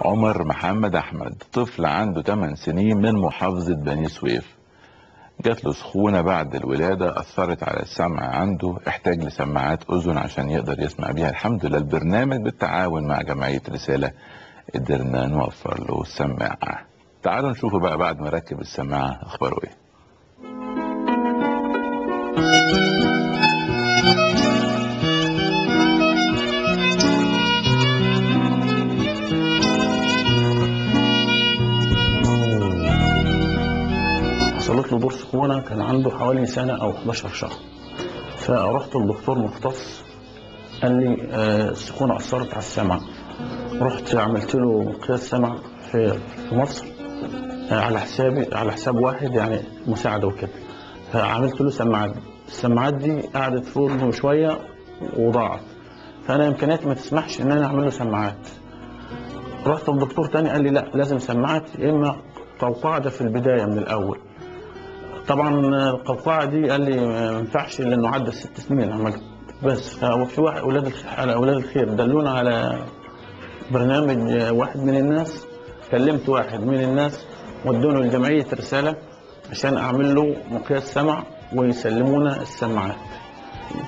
عمر محمد أحمد طفل عنده 8 سنين من محافظة بني سويف. جات له سخونة بعد الولادة أثرت على السمع عنده احتاج لسماعات أذن عشان يقدر يسمع بيها. الحمد لله البرنامج بالتعاون مع جمعية رسالة قدرنا نوفر له السماعة. تعالوا نشوفه بقى بعد ما ركب السماعة أخباره إيه؟ حصلت له دور سخونة كان عنده حوالي سنة أو 11 شهر. فرحت للدكتور مختص قال لي آه، السخونة أثرت على السمع. رحت عملت له قياس سمع في مصر آه، على حسابي على حساب واحد يعني مساعدة وكده. فعملت له سماعات. السماعات دي قعدت في ودنه شوية وضاعت. فأنا إمكانياتي ما تسمحش إن أنا أعمل له سماعات. رحت للدكتور تاني قال لي لأ لازم سماعات يا إما قوقعه في البداية من الأول. طبعا القوقعة دي قال لي ما ينفعش لأنه عدى ست سنين عملت. بس ففي واحد أولاد على أولاد الخير دلونا على برنامج واحد من الناس كلمت واحد من الناس ودونه لجمعية رسالة عشان أعمل له مقياس سمع ويسلمونا السماعات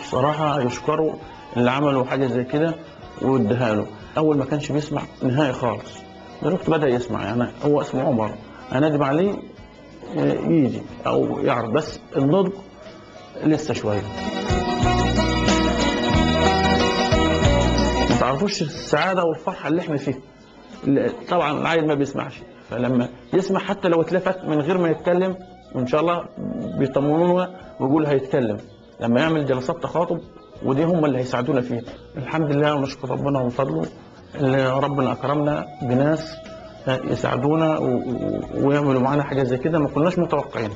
بصراحة يشكروا اللي عملوا حاجة زي كده واداها له. أول ما كانش بيسمع نهائي خالص. دلوقتي بدأ يسمع يعني هو اسمه عمر. انادم عليه يجي. أو يعرف بس النضج لسه شوية. ما تعرفوش السعادة والفرحة اللي إحنا فيها. طبعا العيل ما بيسمعش. فلما يسمع حتى لو اتلفت من غير ما يتكلم وإن شاء الله بيطمنونا ويقول هيتكلم. لما يعمل جلسات تخاطب ودي هم اللي هيساعدونا فيها. الحمد لله ونشكر ربنا ومن فضله اللي ربنا أكرمنا بناس يساعدونا ويعملوا معانا حاجة زي كده ما كناش متوقعين.